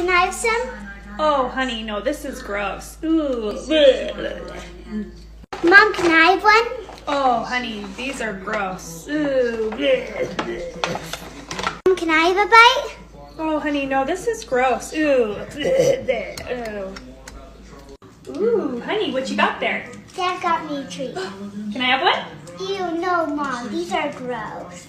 can I have some? Oh, honey, no, this is gross. Ooh. Mom, can I have one? Oh, honey, these are gross. Ooh. Mom, can I have a bite? Oh, honey, no, this is gross. Ooh. Ooh. Ooh, honey, what you got there? Dad got me a treat. Can I have one? Ew, no, Mom. These are gross.